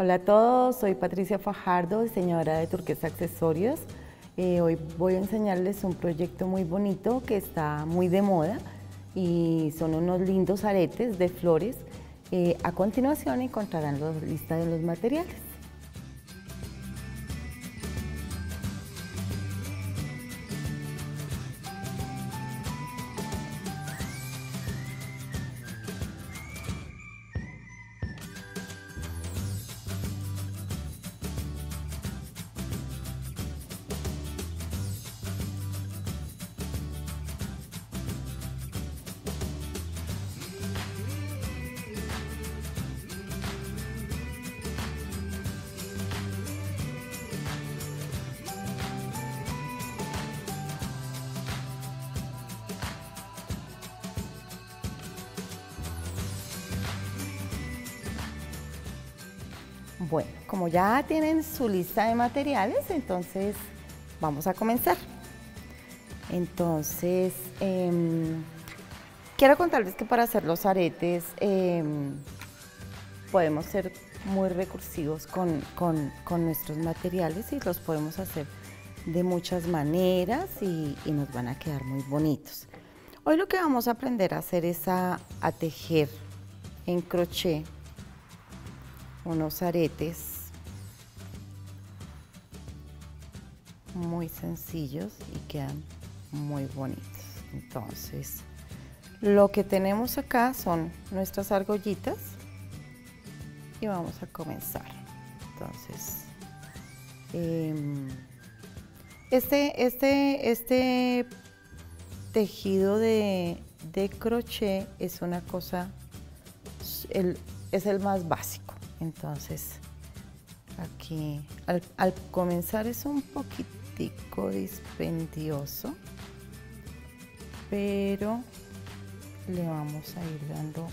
Hola a todos, soy Patricia Fajardo, diseñadora de Turquesa Accesorios. Eh, hoy voy a enseñarles un proyecto muy bonito que está muy de moda y son unos lindos aretes de flores. Eh, a continuación encontrarán la lista de los materiales. Bueno, como ya tienen su lista de materiales, entonces vamos a comenzar. Entonces, em, quiero contarles que para hacer los aretes em, podemos ser muy recursivos con, nuestros materiales y los podemos hacer de muchas maneras y, nos van a quedar muy bonitos. Hoy lo que vamos a aprender a hacer es a tejer en crochet unos aretes muy sencillos y quedan muy bonitos. Entonces, lo que tenemos acá son nuestras argollitas y vamos a comenzar. Entonces, em, este, este, este tejido de, crochet es una cosa, es el más básico. Entonces, aquí al, comenzar es un poquitico dispendioso, pero le vamos a ir dando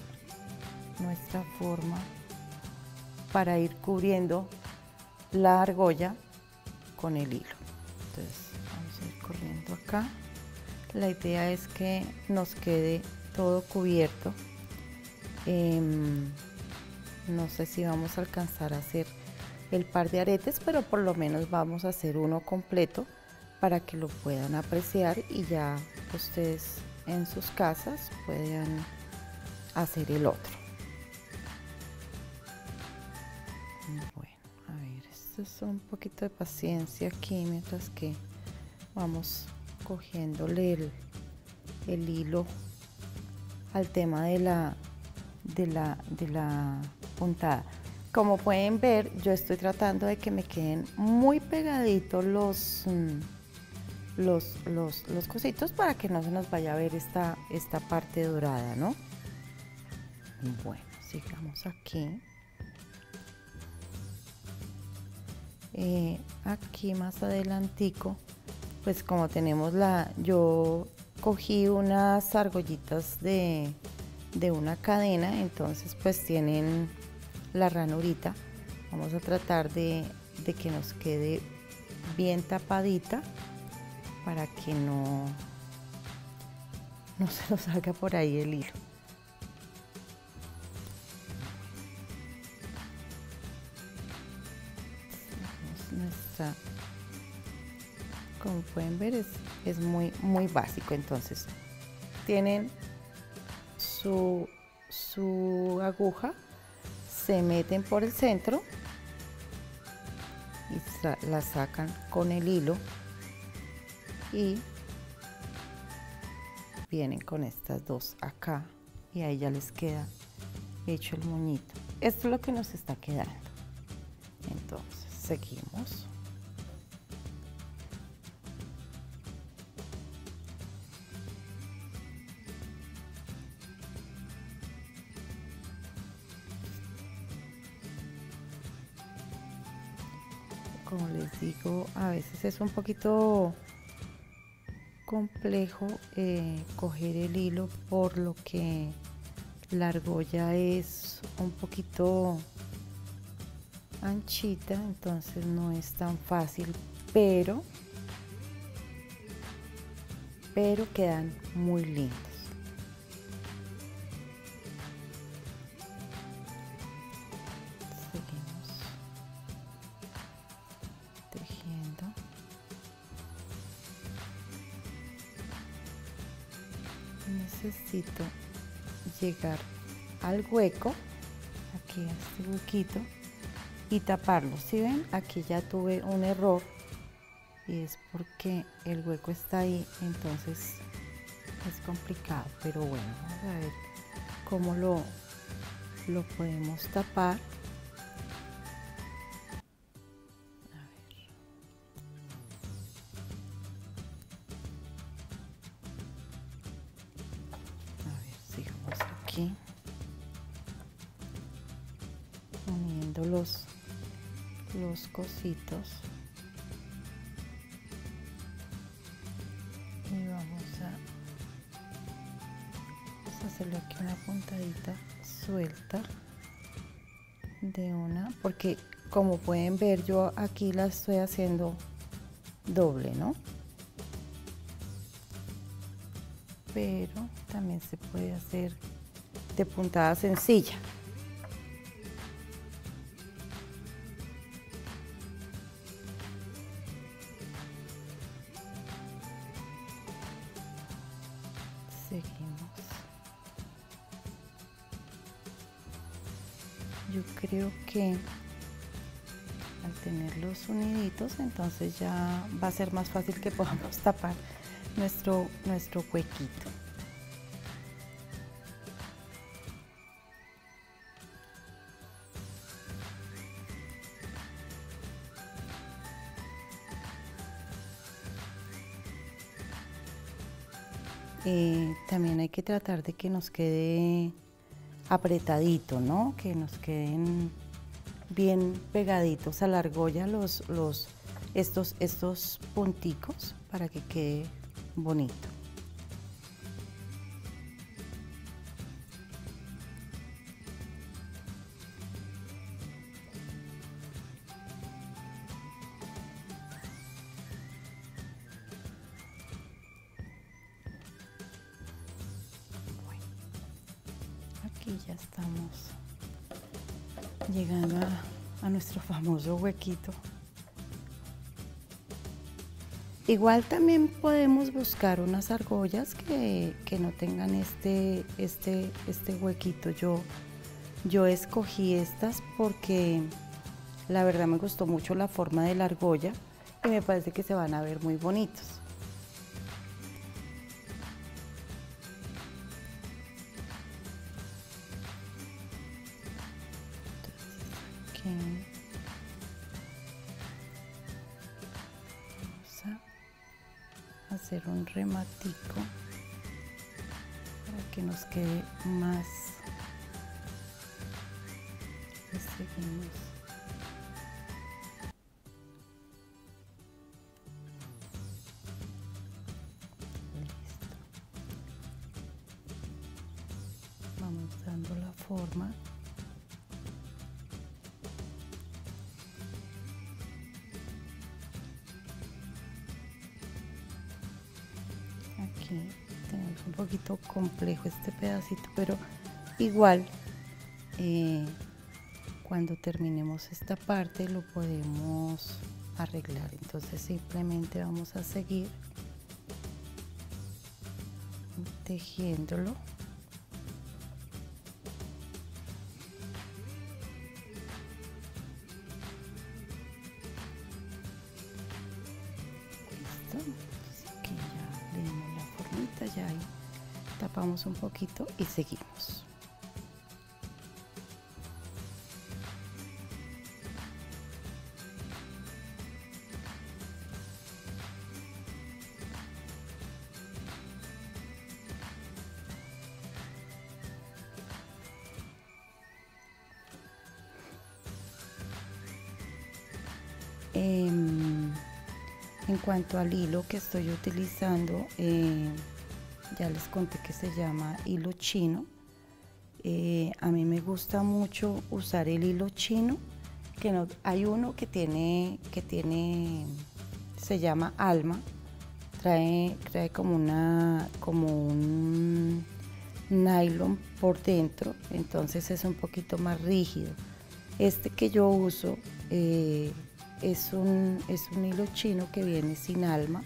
nuestra forma para ir cubriendo la argolla con el hilo. Entonces vamos a ir corriendo acá. La idea es que nos quede todo cubierto. Em, no sé si vamos a alcanzar a hacer el par de aretes, pero por lo menos vamos a hacer uno completo para que lo puedan apreciar y ya ustedes en sus casas puedan hacer el otro. Bueno, a ver, esto es un poquito de paciencia aquí mientras que vamos cogiéndole el, el hilo al tema de la, de la, de la puntada. Como pueden ver, yo estoy tratando de que me queden muy pegaditos los, mm, los, los, los cositos para que no se nos vaya a ver esta, esta parte dorada, ¿no? Bueno, sigamos aquí. Eh, aquí más adelantico, pues como tenemos la, yo cogí unas argollitas de, de una cadena, entonces pues tienen la ranurita. Vamos a tratar de, que nos quede bien tapadita para que no, no se nos salga por ahí el hilo. como pueden ver es, es muy, muy básico. Entonces tienen su, su aguja se meten por el centro y la sacan con el hilo y vienen con estas dos acá y ahí ya les queda hecho el moñito. Esto es lo que nos está quedando. Entonces, seguimos. A veces es un poquito complejo eh, coger el hilo por lo que la argolla es un poquito anchita, entonces no es tan fácil, pero pero quedan muy lindos. Llegar al hueco, aquí a este huequito, y taparlo. Si ven, aquí ya tuve un error y es porque el hueco está ahí, entonces es complicado, pero bueno, vamos a ver cómo lo, lo podemos tapar. Aquí. Uniendo los, los cositos. y vamos a, vamos a hacerle aquí una puntadita suelta de una porque como pueden ver yo aquí la estoy haciendo doble no pero también se puede hacer de puntada sencilla seguimos. Yo creo que al tener los uniditos, entonces ya va a ser más fácil que podamos tapar nuestro, nuestro huequito. También hay que tratar de que nos quede apretadito, ¿no? Que nos queden bien pegaditos a la argolla los, los, estos, estos punticos para que quede bonito. Aquí ya estamos llegando a, a, nuestro famoso huequito. Igual también podemos buscar unas argollas que, que no tengan este, este, este huequito. Yo, yo escogí estas porque la verdad me gustó mucho la forma de la argolla y me parece que se van a ver muy bonitos. Dando la forma. aquí tenemos un poquito complejo este pedacito pero igual eh, cuando terminemos esta parte lo podemos arreglar entonces simplemente vamos a seguir tejiéndolo un poquito y seguimos. Eh, en cuanto al hilo que estoy utilizando, eh, ya les conté que se llama hilo chino. Eh, a mí me gusta mucho usar el hilo chino, que hay uno que tiene, que tiene, se llama alma, trae, trae como una como un nylon por dentro, entonces es un poquito más rígido. Este que yo uso eh, es, un, es un hilo chino que viene sin alma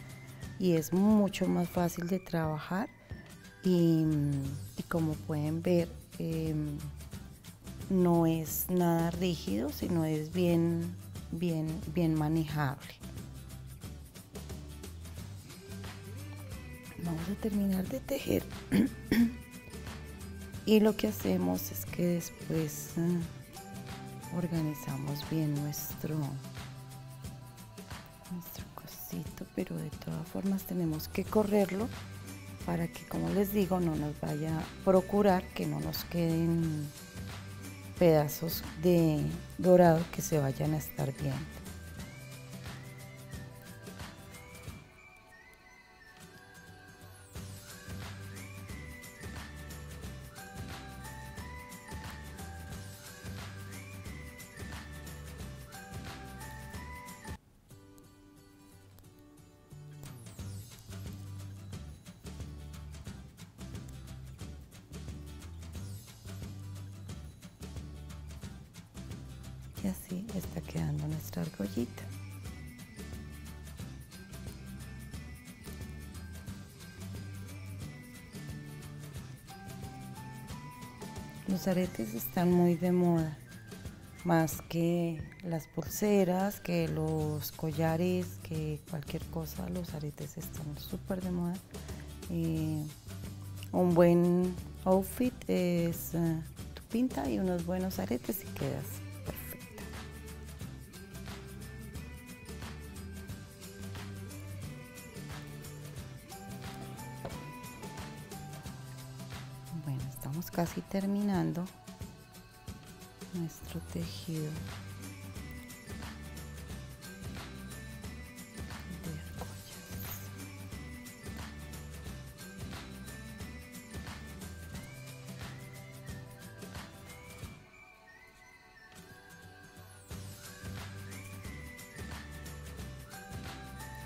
y es mucho más fácil de trabajar y, como pueden ver em, no es nada rígido sino es bien bien bien manejable. Vamos a terminar de tejer. Y lo que hacemos es que después eh, organizamos bien nuestro nuestro cosito pero de todas formas tenemos que correrlo para que como les digo no nos vaya a procurar que no nos queden pedazos de dorado que se vayan a estar viendo y así está quedando nuestra argollita. Los aretes están muy de moda más que las pulseras que los collares que cualquier cosa los aretes están súper de moda. Eh, un buen outfit es uh, tu pinta y unos buenos aretes y quedas casi terminando nuestro tejido de argollas.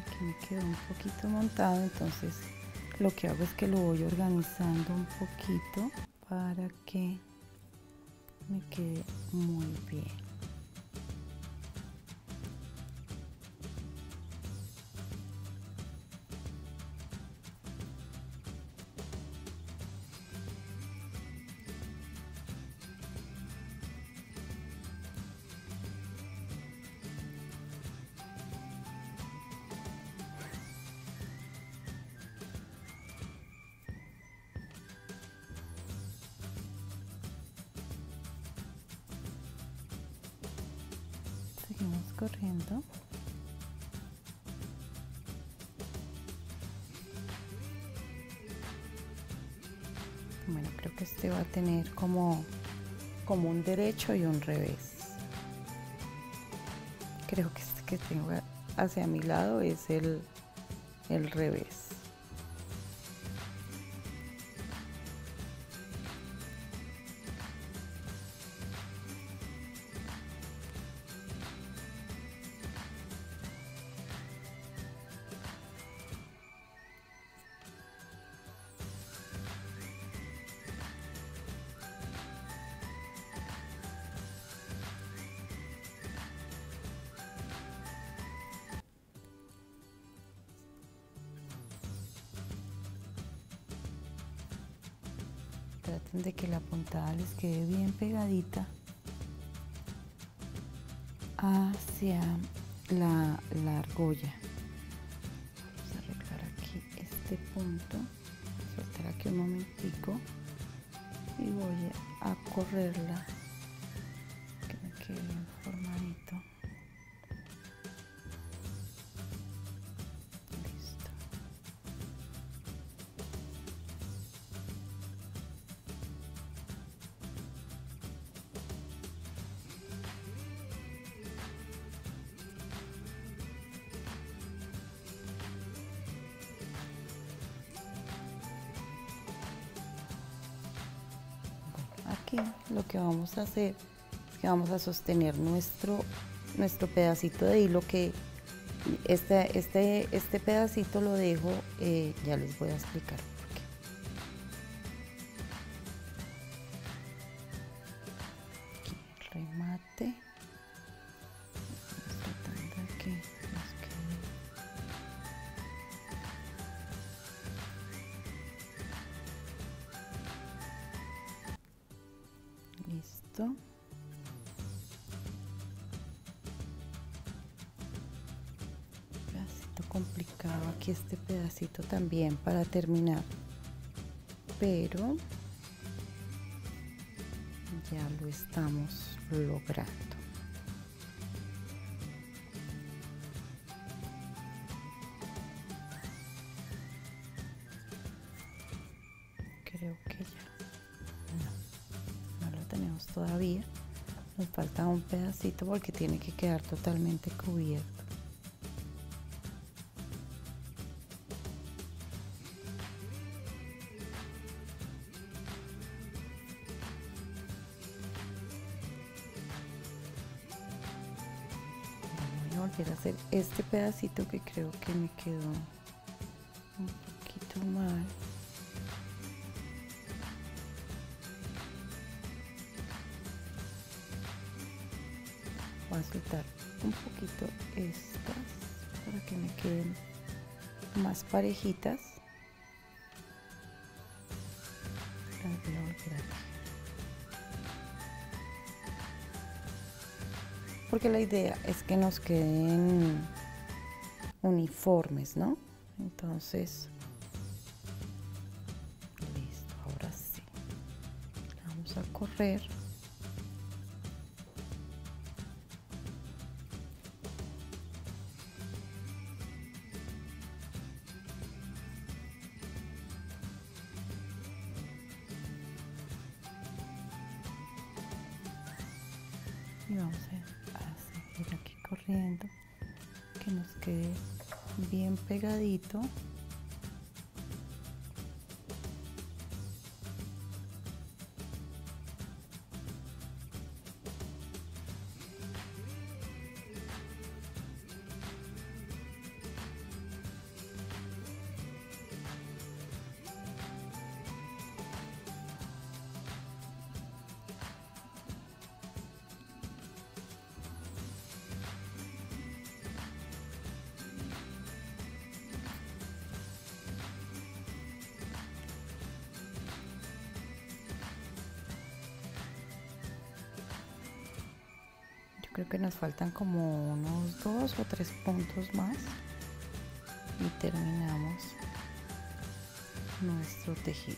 Aquí me quedó un poquito montado, entonces lo que hago es que lo voy organizando un poquito para que me quede muy bien. Bueno, creo que este va a tener como, como un derecho y un revés. Creo que este que tengo hacia mi lado es el, el revés. Argolla vamos a arreglar aquí este punto. Soltar aquí un momentico y voy a correrla hacer que vamos a sostener nuestro, nuestro pedacito de hilo que, Este, este, este pedacito lo dejo, eh, ya les voy a explicar Listo. Pedacito complicado aquí este pedacito también para terminar. Pero ya lo estamos logrando. Pedacito porque tiene que quedar totalmente cubierto. Voy a volver a hacer este pedacito que creo que me quedó un poquito mal. Voy a soltar un poquito estas para que me queden más parejitas. Porque la idea es que nos queden uniformes no entonces listo ahora sí. Vamos a correr vamos a seguir aquí corriendo que nos quede bien pegadito faltan como unos dos o tres puntos más y terminamos nuestro tejido.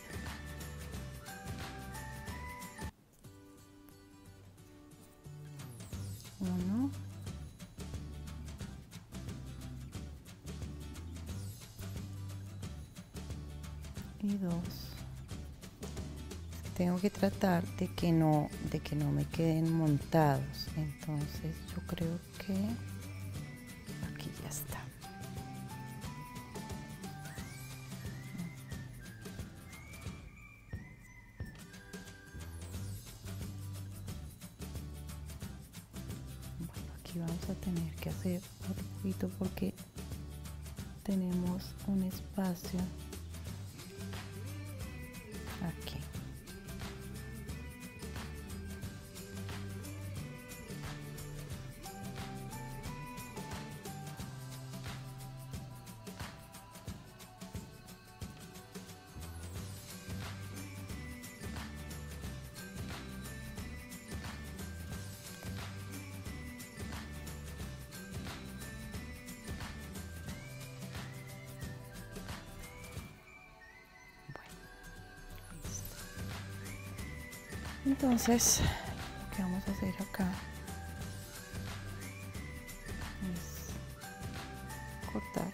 Tratar de que no de que no me queden montados. Entonces yo creo que aquí ya está. Bueno aquí vamos a tener que hacer otro poquito porque Entonces, lo que vamos a hacer acá es cortar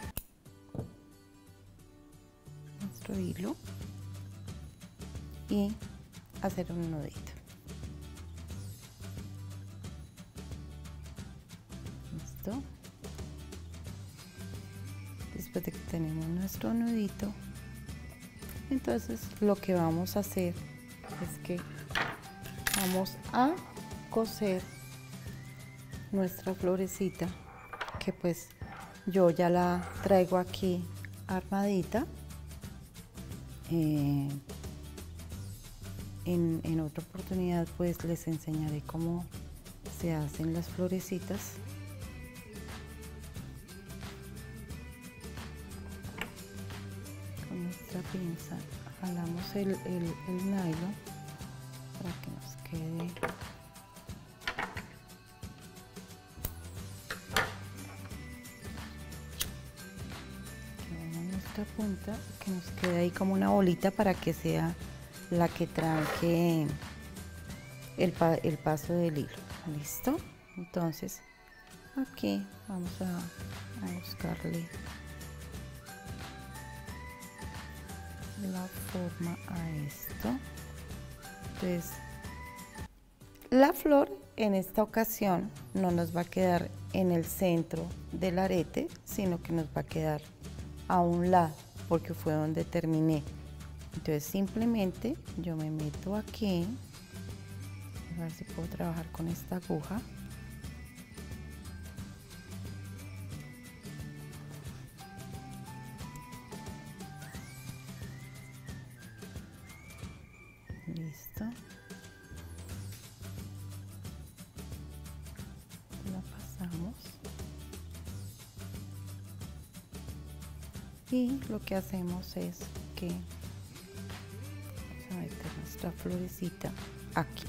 nuestro hilo y hacer un nudito. ¿Listo? Después de que tenemos nuestro nudito, entonces lo que vamos a hacer vamos a coser nuestra florecita que pues yo ya la traigo aquí armadita. Eh, en, en otra oportunidad pues les enseñaré cómo se hacen las florecitas. Con nuestra pinza jalamos el, el, el nylon que nos quede ahí como una bolita para que sea la que tranque el, el paso del hilo. Listo entonces aquí vamos a buscarle la forma a esto. Entonces la flor en esta ocasión no nos va a quedar en el centro del arete sino que nos va a quedar a un lado porque fue donde terminé. Entonces simplemente yo me meto aquí a ver si puedo trabajar con esta aguja y lo que hacemos es que vamos a meter nuestra florecita aquí.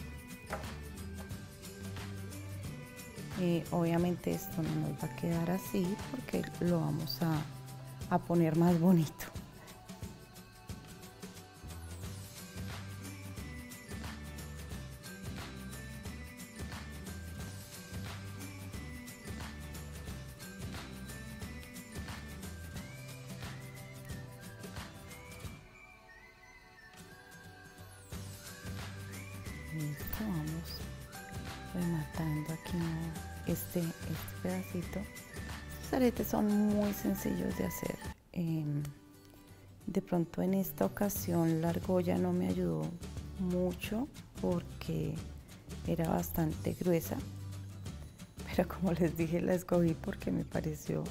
Eh, obviamente esto no nos va a quedar así porque lo vamos a, a poner más bonito vamos rematando aquí este, este pedacito. Estos aretes son muy sencillos de hacer. Em, de pronto en esta ocasión la argolla no me ayudó mucho porque era bastante gruesa pero como les dije la escogí porque me pareció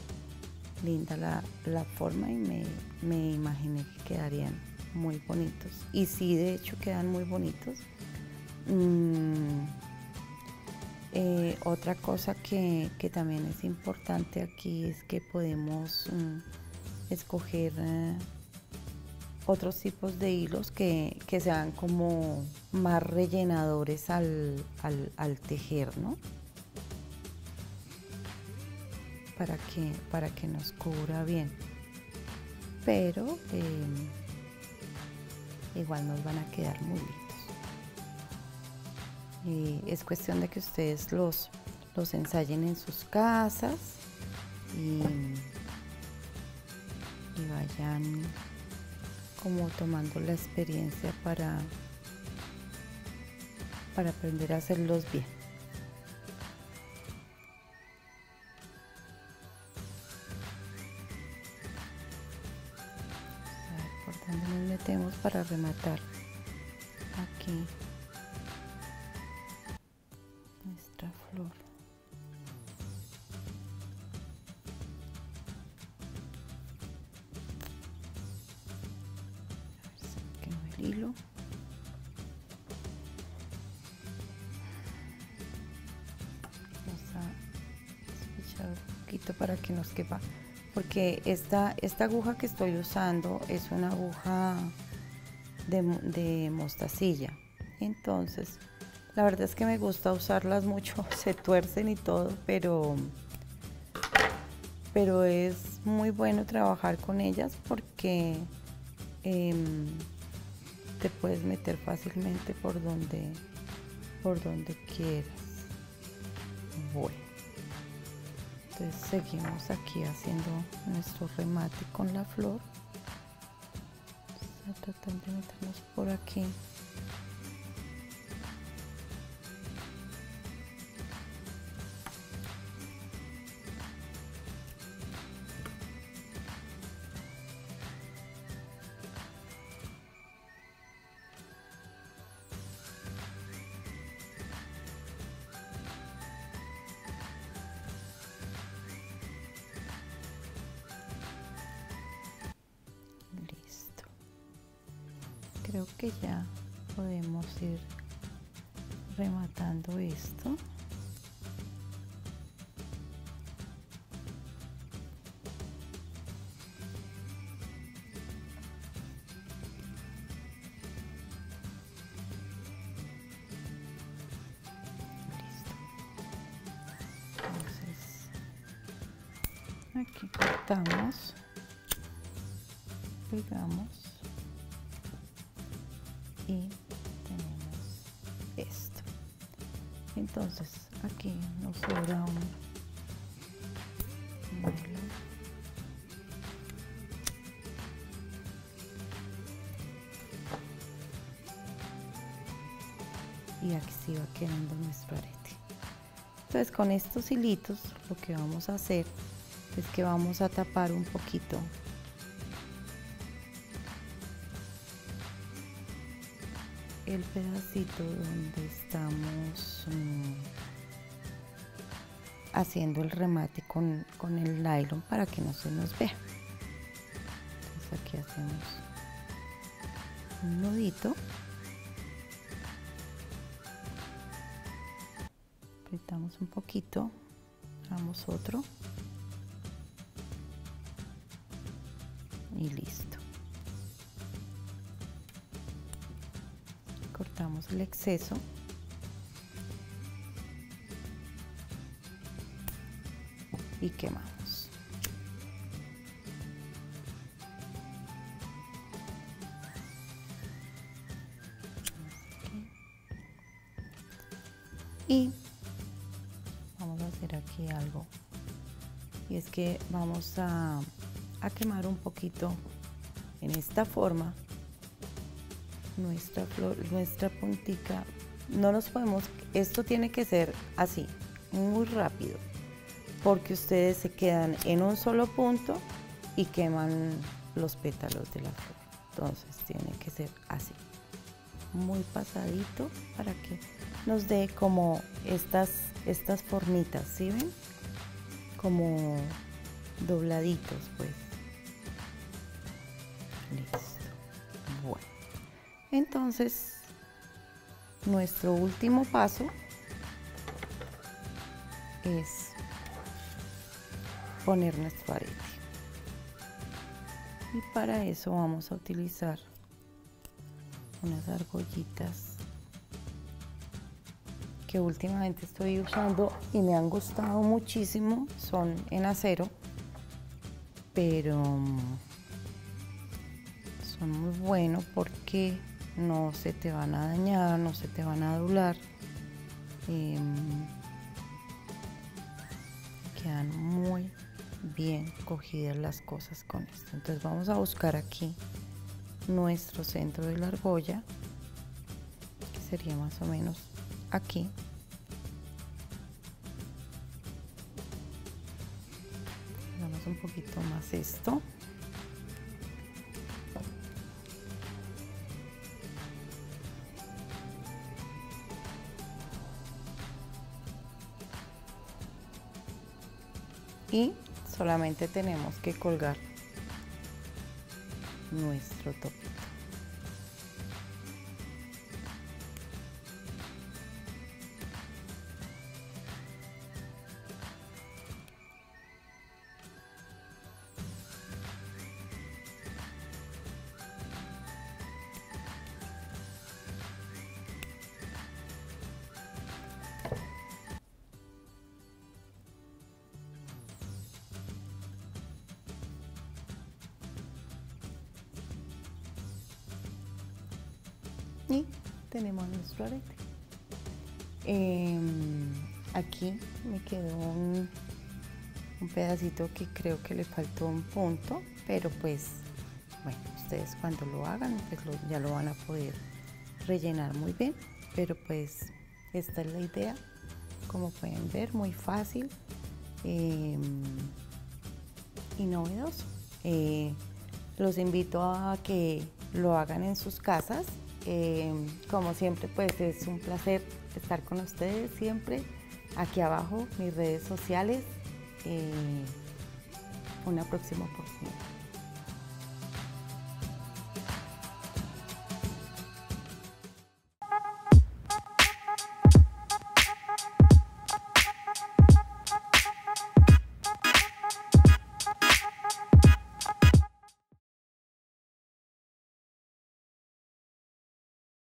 linda la, la forma y me, me imaginé que quedarían muy bonitos. Y sí de hecho quedan muy bonitos Mm, eh, otra cosa que, también es importante aquí es que podemos mm, escoger eh, otros tipos de hilos que, sean como más rellenadores al, tejer, ¿no? Para que, para que nos cubra bien. Pero eh, igual nos van a quedar muy bien es cuestión de que ustedes los, los ensayen en sus casas y, y vayan como tomando la experiencia para, para aprender a hacerlos bien. A ver por dónde nos metemos para rematar aquí hilo vamos un poquito para que nos quepa porque esta, esta aguja que estoy usando es una aguja de, de mostacilla. Entonces la verdad es que me gusta usarlas mucho se tuercen y todo pero pero es muy bueno trabajar con ellas porque em, te puedes meter fácilmente por donde por donde quieras. Bueno entonces seguimos aquí haciendo nuestro remate con la flor. De meternos por aquí creo que ya podemos ir rematando esto. Entonces aquí nos sobra un y aquí se va quedando nuestro arete. Entonces con estos hilitos lo que vamos a hacer es que vamos a tapar un poquito el pedacito donde estamos mm, haciendo el remate con, con, el nylon para que no se nos vea. Entonces aquí hacemos un nudito. Apretamos un poquito damos otro. Y listo. Cortamos el exceso. Y quemamos. Y vamos a hacer aquí algo. Y es que vamos a a quemar un poquito en esta forma nuestra flor, nuestra puntica. No nos podemos, esto tiene que ser así, muy rápido, porque ustedes se quedan en un solo punto y queman los pétalos de la flor. Entonces tiene que ser así, muy pasadito para que nos dé como estas, estas formitas, ¿sí ven? Como dobladitos, pues. Entonces, nuestro último paso es poner nuestro arete. Y para eso vamos a utilizar unas argollitas que últimamente estoy usando y me han gustado muchísimo. Son en acero, pero muy buenos porque no se te van a dañar, no se te van a doblar. Em, quedan muy bien cogidas las cosas con esto. Entonces vamos a buscar aquí nuestro centro de la argolla, que sería más o menos aquí. Damos un poquito más esto. Solamente tenemos que colgar nuestro topito. Aquí me quedó un, pedacito que creo que le faltó un punto, pero pues bueno, ustedes cuando lo hagan pues ya lo van a poder rellenar muy bien, pero pues esta es la idea, como pueden ver, muy fácil em, y novedoso. Eh, los invito a que lo hagan en sus casas eh, como siempre, pues es un placer estar con ustedes siempre. Aquí abajo mis redes sociales. Eh, una próxima oportunidad.